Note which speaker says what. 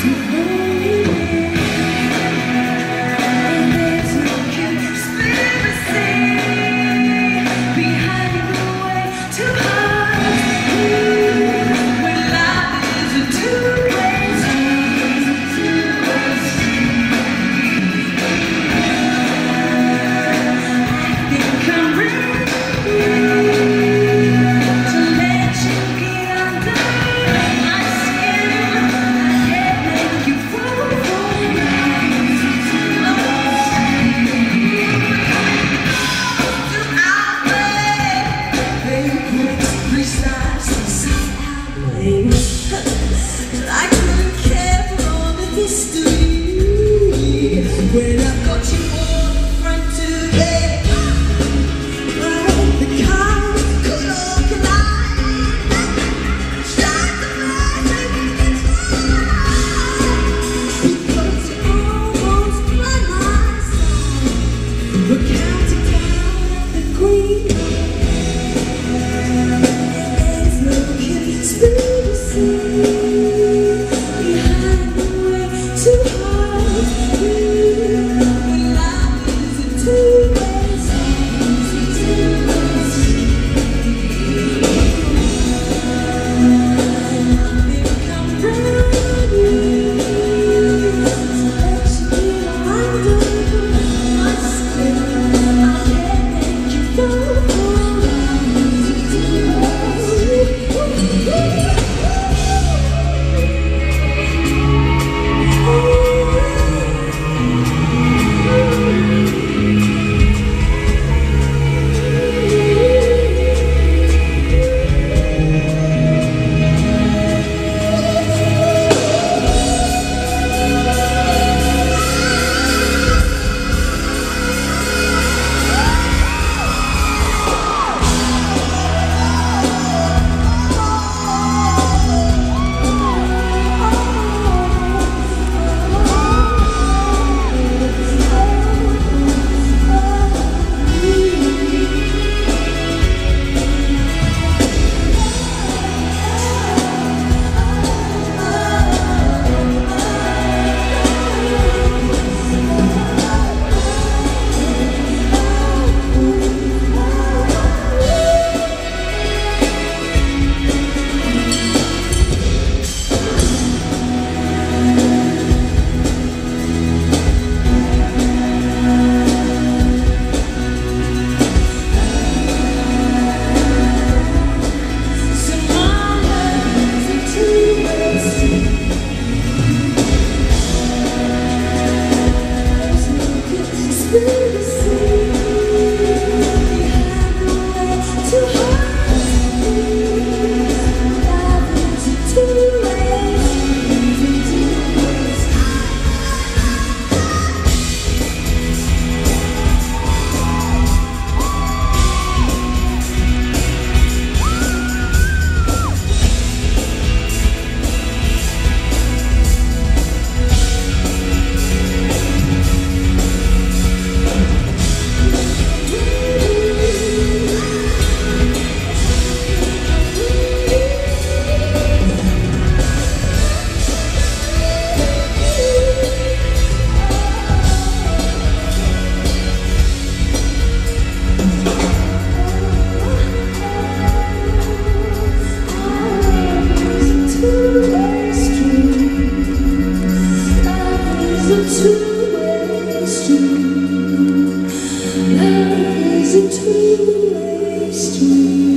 Speaker 1: to looking is a two-way street.